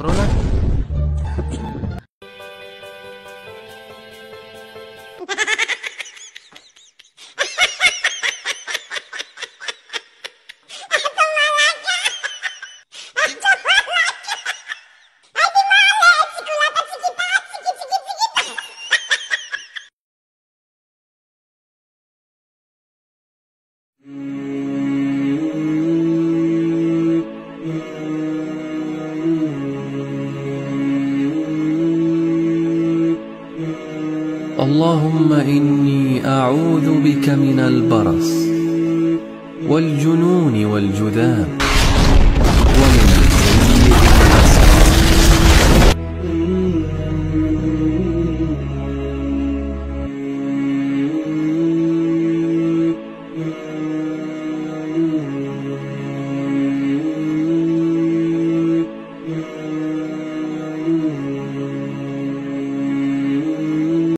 Króla? اللهم إني أعوذ بك من البرص والجنون والجذام.